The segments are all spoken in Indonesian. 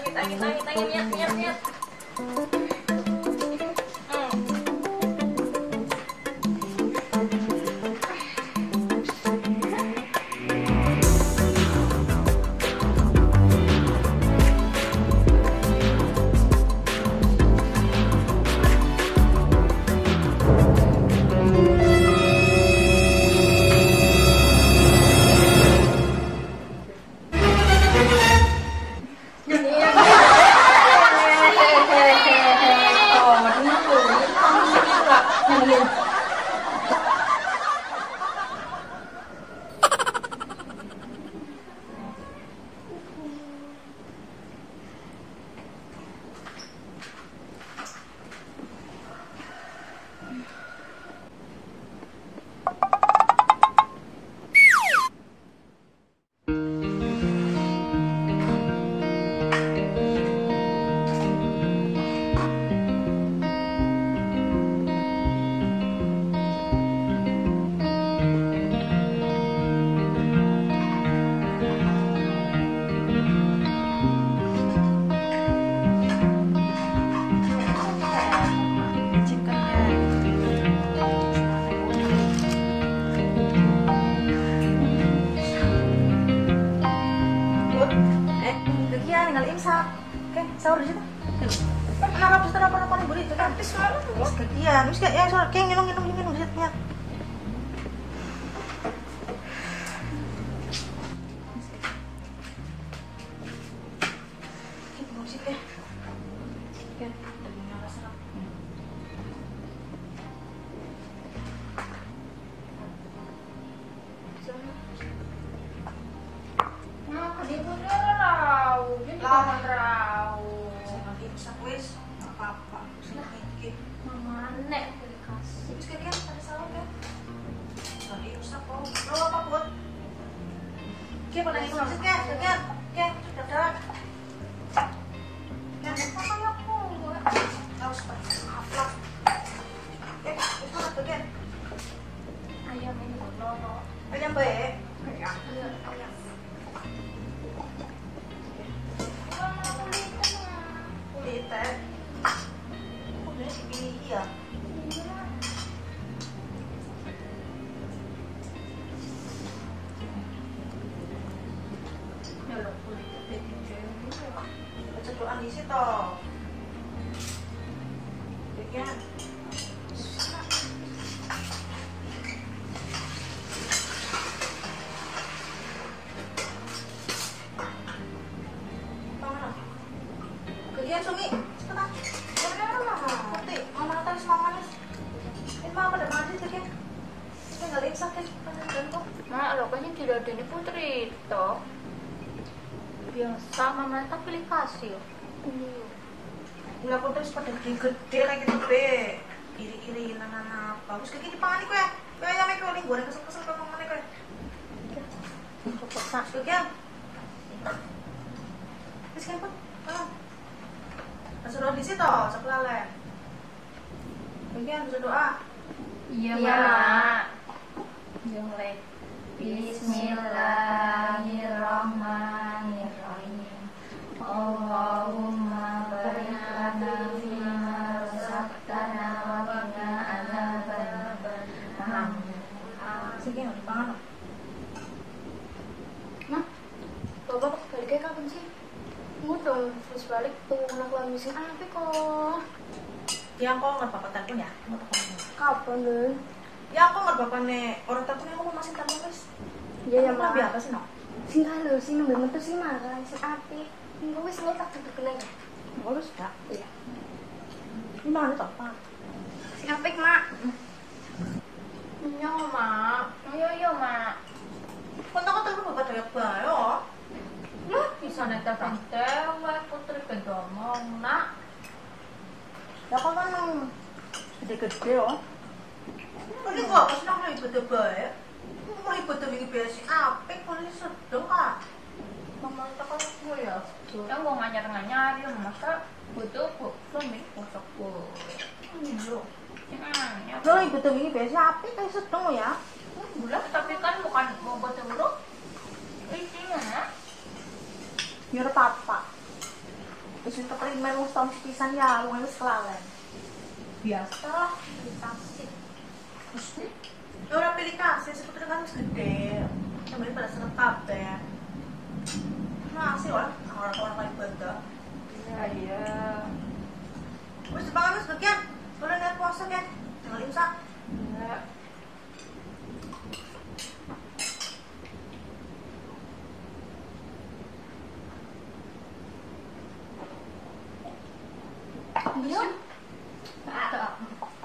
Eh, eh, tangi, tangi, tangi, tangi. Niat, niat, niat. Wis kayak ya kayak nginum nginum nginum di situ ăn đi sẽ to. Được chưa? Yang ada ini putri toh. Biasa mama tak pilih kasih. Gula putih pada gede kayak gitu be. Iri-iri nana apa? Terus kayak gini pangan kue. Kue ayamnya kue nih goreng kesel-kesel kue pangan kue. Cukup sak. Kegiatan. Terus pun, tolong. Suruh di situ, sebelah le. Kegiatan bisa doa. Iya, Mak. Jelek. Bismillahirrahmanirrahim. Allahumma barik lana fima razaqtana wa qina adzabannar. Sige, di pangan. Nah, Bapak baliknya kapan sih? Terus balik tuh anak sing apa kok? Ya kok nggak bapak telepon ya? Kapan deh? Ya aku nih orang yang mau masih telepon guys. Iya ya Kamu lebih mak. apa sih no? Sing halo sing nambah metu sih marah sing api. Enggak wis ngetak tuh kena ya. Ngurus gak? Iya. Ini mana tuh pak? Sing apik mak. Iya, Mak. Iya, iya, Mak. Kau tahu telepon bapak daya bayo? Lah, bisa telepon cewek putri kedomong, Nak. Ya kau kan gede-gede oh. Ini apa sih nang ibadah bae? Mau ibadah ini biasa apik, boleh sedang kak. Mama tak aku ya. Yang gua nganyar-nganyar ya masa butuh bu suami kosok bu. Ini lo. Ya ikut wingi biasa api kayak sedeng ya. Bulan tapi kan bukan mau buat buruk. Isinya. Ya ora apa-apa. Terus itu primer wis tahun pisan ya, wong wis kelalen. Biasa lah, dikasih. Ya ora pilih kasih, sebetulnya kan wis gede. Sambil pada seneng kabeh. Masih lah, orang-orang kayak benda. Iya iya. Wis dipangan wis bagian. Boleh niat puasa kan? Jangan imsak. Iya. Yuk.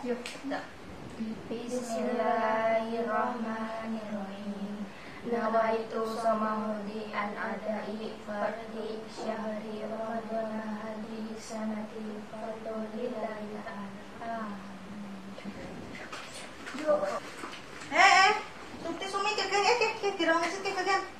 Yuk, dah. Bismillahirrahmanirrahim. Nawaitu samahudi an adai fardi syahri ramadhan hadhihi sanati fadlillahi ta'ala. Eh, eh. Sumti sumi kagak eh mesin kek kagak.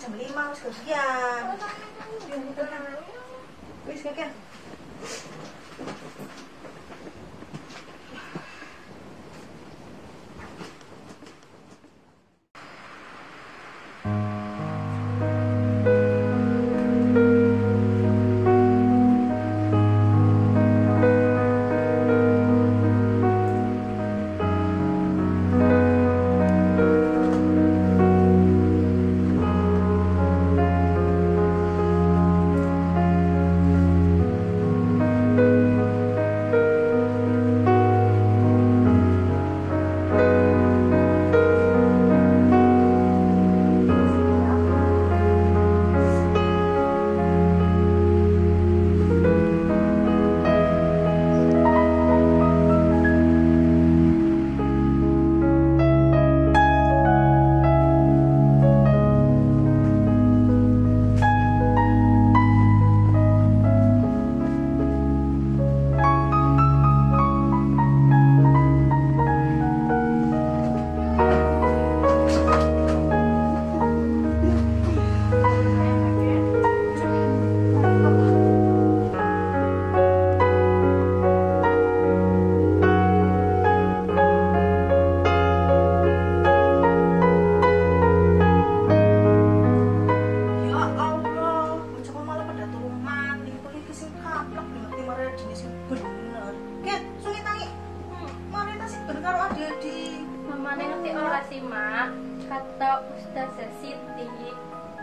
Jam lima harus kerjaan. Wis kagian. di Mama ngerti ora sih mak kata Ustazah Siti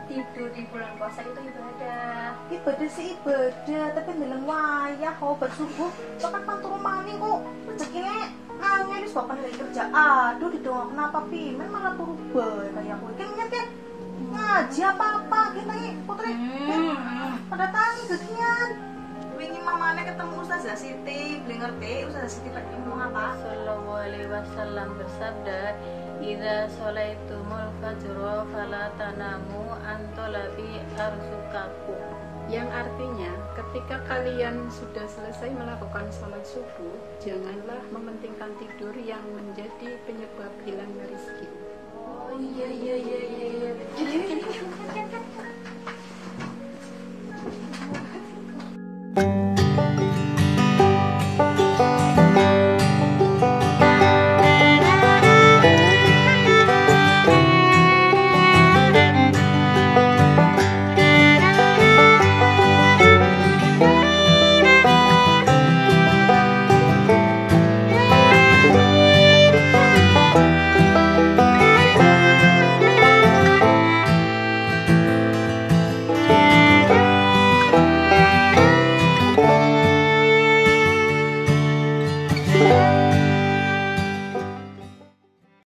tidur di bulan puasa itu ibadah. Ibadah sih ibadah tapi bilang wayah kau bersubuh bahkan pantur mani kok. Rezekinya angin wis bapak lagi kerja. Aduh didongak kenapa pimen malah turu bae kayak aku kan nyet ya? Ngaji apa apa kita nih putri. Hmm. pada tangi gegian wingi mamane ketemu Ustazah Siti beli ngerti Ustazah Siti pakai ngomong apa? Sallallahu alaihi wasallam bersabda Iza solaitumul fajro fala tanamu antolabi arzukaku Yang artinya, ketika kalian sudah selesai melakukan sholat subuh, janganlah mementingkan tidur yang menjadi penyebab hilangnya rezeki. Oh iya iya iya iya iya